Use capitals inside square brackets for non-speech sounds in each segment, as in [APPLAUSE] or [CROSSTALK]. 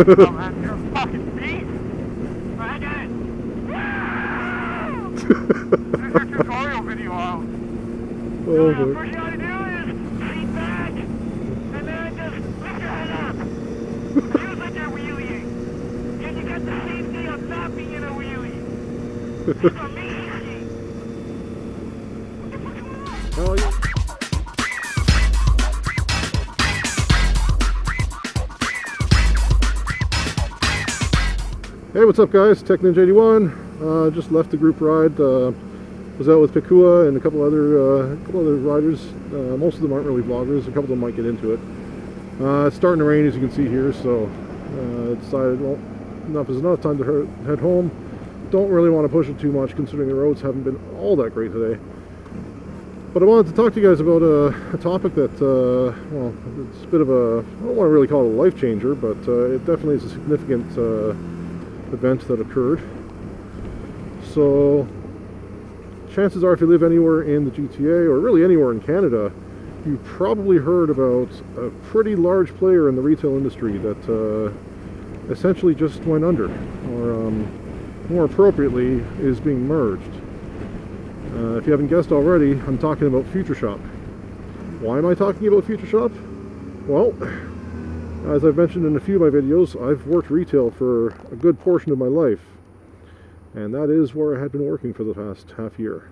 oh man, you're a fucking beast! I did it! There's your tutorial video out. Oh, the boy. first you gotta do is seat back, and then just lift your head up. Feels like you're wheeling. And you got the safety of not being in a wheelie. What's up, guys? TekNinja 81. Uh, just left the group ride. Uh, was out with Pikua and a couple other, uh, couple other riders. Uh, most of them aren't really vloggers. A couple of them might get into it. Uh, it's starting to rain, as you can see here, so uh, decided, well, enough is enough. Time to head home. Don't really want to push it too much, considering the roads haven't been all that great today. But I wanted to talk to you guys about a, a topic that, uh, well, it's a bit of a, I don't want to really call it a life changer, but uh, it definitely is a significant uh, event that occurred. So, chances are if you live anywhere in the GTA, or really anywhere in Canada, you've probably heard about a pretty large player in the retail industry that uh, essentially just went under, or um, more appropriately, is being merged. Uh, if you haven't guessed already, I'm talking about Future Shop. Why am I talking about Future Shop? Well, as I've mentioned in a few of my videos, I've worked retail for a good portion of my life. And that is where I had been working for the past half year.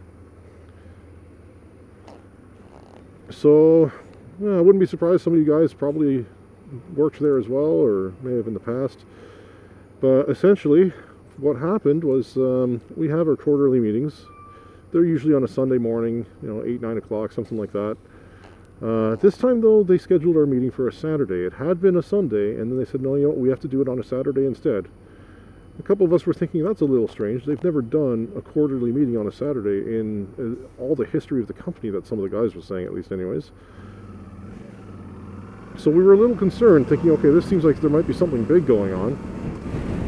So, yeah, I wouldn't be surprised some of you guys probably worked there as well, or may have in the past. But essentially, what happened was um, we have our quarterly meetings they're usually on a Sunday morning, you know, 8, 9 o'clock, something like that. Uh, this time, though, they scheduled our meeting for a Saturday. It had been a Sunday, and then they said, no, you know what, we have to do it on a Saturday instead. A couple of us were thinking that's a little strange. They've never done a quarterly meeting on a Saturday in uh, all the history of the company, that some of the guys were saying, at least, anyways. So we were a little concerned, thinking, okay, this seems like there might be something big going on.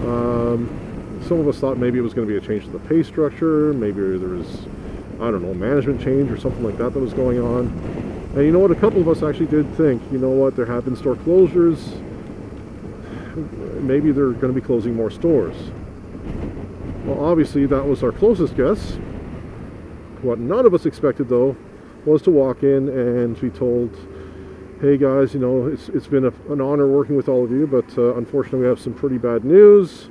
Um, some of us thought maybe it was going to be a change to the pay structure, maybe there was, I don't know, management change or something like that that was going on. And you know what, a couple of us actually did think, you know what, there have been store closures, maybe they're going to be closing more stores. Well, obviously that was our closest guess. What none of us expected though was to walk in and be told, hey guys, you know, it's, it's been a, an honor working with all of you, but uh, unfortunately we have some pretty bad news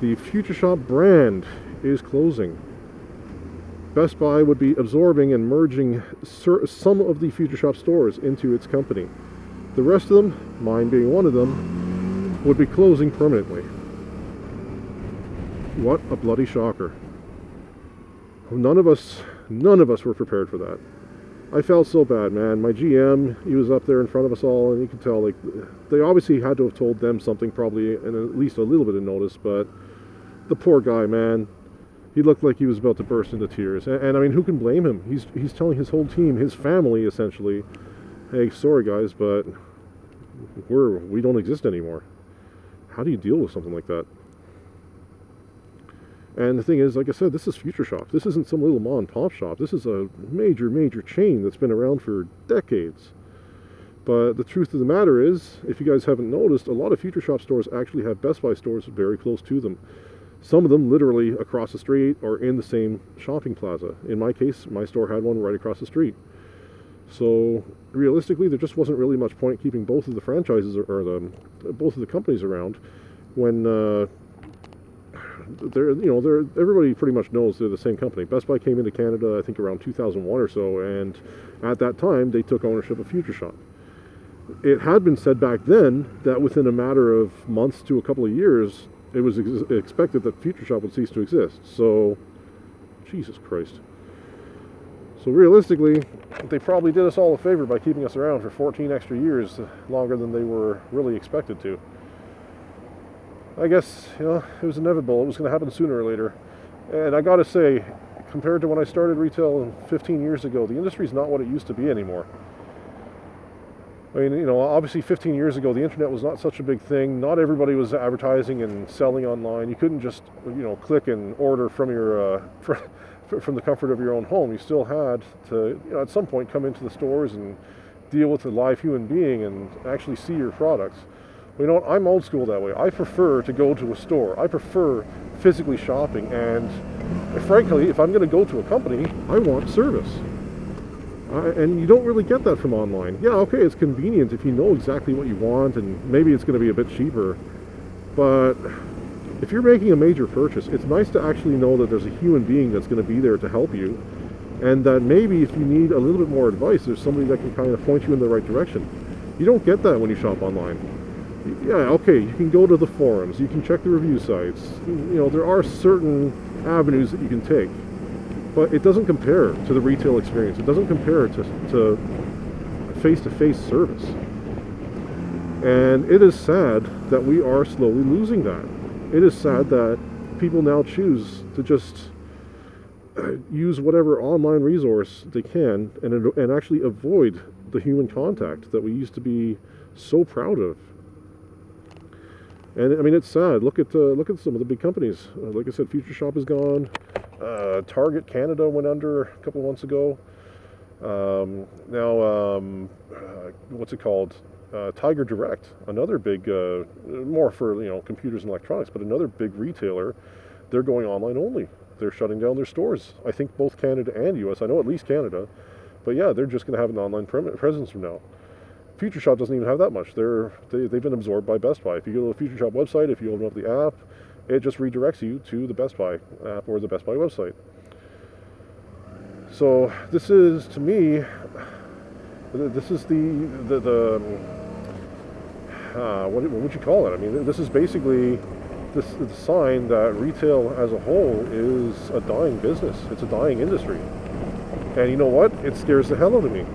the Future Shop brand is closing. Best Buy would be absorbing and merging some of the Future Shop stores into its company. The rest of them, mine being one of them, would be closing permanently. What a bloody shocker. None of us, none of us were prepared for that. I felt so bad, man. My GM, he was up there in front of us all, and you could tell, like, they obviously had to have told them something, probably, and at least a little bit of notice, but the poor guy, man. He looked like he was about to burst into tears. And, and, I mean, who can blame him? He's, he's telling his whole team, his family, essentially, hey, sorry guys, but we're, we don't exist anymore. How do you deal with something like that? And the thing is, like I said, this is Future Shop. This isn't some little mom and pop shop. This is a major, major chain that's been around for decades. But the truth of the matter is, if you guys haven't noticed, a lot of Future Shop stores actually have Best Buy stores very close to them. Some of them literally across the street or in the same shopping plaza. In my case, my store had one right across the street. So realistically, there just wasn't really much point keeping both of the franchises or, the both of the companies around when uh, they're you know they're everybody pretty much knows they're the same company. Best Buy came into Canada I think around 2001 or so, and at that time they took ownership of Future Shop. It had been said back then that within a matter of months to a couple of years, it was ex expected that Future Shop would cease to exist. So, Jesus Christ. So realistically, they probably did us all a favor by keeping us around for 14 extra years, uh, longer than they were really expected to. I guess, you know, it was inevitable. It was going to happen sooner or later. And I got to say, compared to when I started retail 15 years ago, the industry is not what it used to be anymore. I mean, you know, obviously 15 years ago, the internet was not such a big thing. Not everybody was advertising and selling online. You couldn't just, you know, click and order from your, uh, [LAUGHS] from the comfort of your own home. You still had to, you know, at some point come into the stores and deal with a live human being and actually see your products. you know what? I'm old school that way. I prefer to go to a store. I prefer physically shopping. And frankly, if I'm going to go to a company, I want service. Uh, and you don't really get that from online. Yeah, okay, it's convenient if you know exactly what you want, and maybe it's going to be a bit cheaper. But if you're making a major purchase, it's nice to actually know that there's a human being that's going to be there to help you, and that maybe if you need a little bit more advice, there's somebody that can kind of point you in the right direction. You don't get that when you shop online. Yeah, okay, you can go to the forums, you can check the review sites. You know, there are certain avenues that you can take but it doesn't compare to the retail experience. It doesn't compare to, to face-to-face service. And it is sad that we are slowly losing that. It is sad that people now choose to just uh, use whatever online resource they can and, and actually avoid the human contact that we used to be so proud of. And I mean, it's sad. Look at uh, look at some of the big companies. Uh, like I said, Future Shop is gone. Uh, Target Canada went under a couple months ago. Um, now, um, uh, what's it called? Uh, Tiger Direct, another big, uh, more for you know computers and electronics, but another big retailer. They're going online only. They're shutting down their stores. I think both Canada and U.S. I know at least Canada, but yeah, they're just going to have an online presence from now. Future Shop doesn't even have that much. They're they, they've been absorbed by Best Buy. If you go to the Future Shop website, if you open up the app, it just redirects you to the Best Buy app or the Best Buy website. So this is, to me, this is the the, the uh, what, what, would you call it? I mean, this is basically this the sign that retail as a whole is a dying business. It's a dying industry. And you know what? It scares the hell out of me.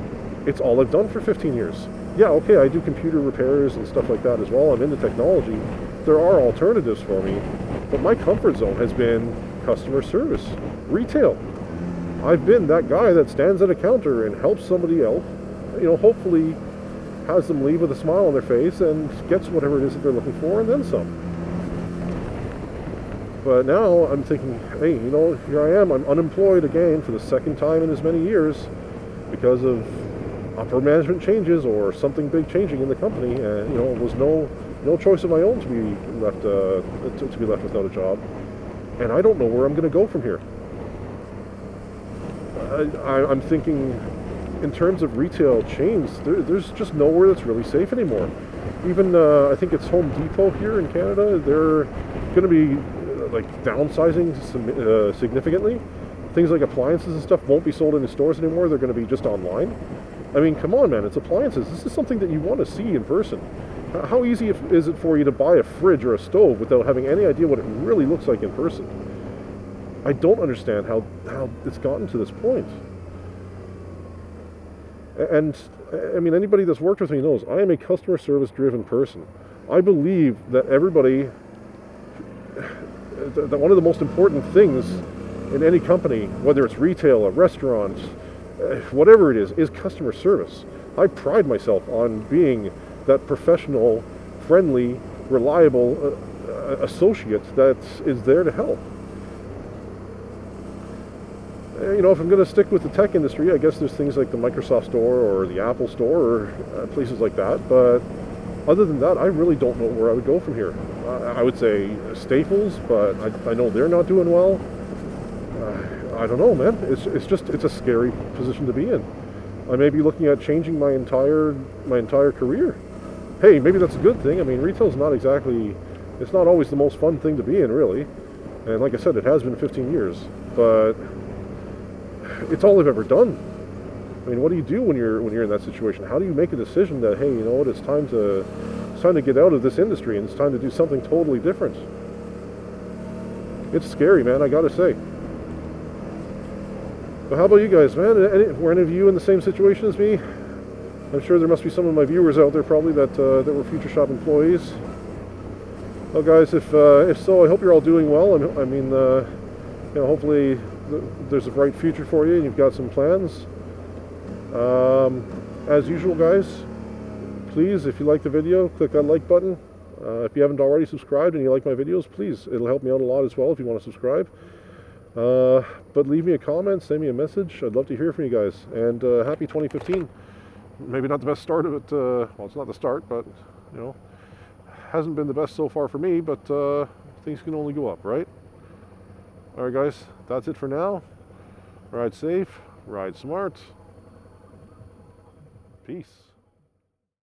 It's all I've done for 15 years. Yeah, okay, I do computer repairs and stuff like that as well. I'm into technology. There are alternatives for me, but my comfort zone has been customer service, retail. I've been that guy that stands at a counter and helps somebody else, you know, hopefully has them leave with a smile on their face and gets whatever it is that they're looking for and then some. But now I'm thinking, hey, you know, here I am, I'm unemployed again for the second time in as many years because of upper management changes or something big changing in the company and, you know, it was no no choice of my own to be left uh, to, to, be left without a job, and I don't know where I'm going to go from here. I, am thinking, in terms of retail chains, there, there's just nowhere that's really safe anymore. Even uh, I think it's Home Depot here in Canada. They're going to be uh, like downsizing some, uh, significantly. Things like appliances and stuff won't be sold in the stores anymore. They're going to be just online. I mean, come on, man! It's appliances. This is something that you want to see in person. How easy is it for you to buy a fridge or a stove without having any idea what it really looks like in person? I don't understand how, how it's gotten to this point. And I mean, anybody that's worked with me knows I am a customer service driven person. I believe that everybody, that one of the most important things in any company, whether it's retail, a restaurant, eh, whatever it is, is customer service. I pride myself on being that professional, friendly, reliable uh, uh, associate that is there to help. Uh, you know, if I'm going to stick with the tech industry, I guess there's things like the Microsoft Store or the Apple Store or uh, places like that. But other than that, I really don't know where I would go from here. I would say Staples, but I, I, know they're not doing well. Uh, I don't know, man. It's, it's just it's a scary position to be in. I may be looking at changing my entire my entire career hey, maybe that's a good thing. I mean, retail's not exactly, it's not always the most fun thing to be in, really. And like I said, it has been 15 years, but it's all I've ever done. I mean, what do you do when you're when you're in that situation? How do you make a decision that hey, you know what, it's time to it's time to get out of this industry and it's time to do something totally different? It's scary, man. I gotta say. But how about you guys, man? Any, were any of you in the same situation as me? I'm sure there must be some of my viewers out there probably that uh, that were Future Shop employees. Well, guys, if uh, if so, I hope you're all doing well. And I mean, uh, you know, hopefully there's a bright future for you and you've got some plans. Um, as usual, guys, please, if you like the video, click that like button. Uh, if you haven't already subscribed and you like my videos, please, it'll help me out a lot as well if you want to subscribe. Uh, but leave me a comment, send me a message. I'd love to hear from you guys. And uh, happy 2015 maybe not the best start of it. Uh, well, it's not the start, but you know, hasn't been the best so far for me, but uh, things can only go up, right? All right, guys, that's it for now. Ride safe, ride smart. Peace.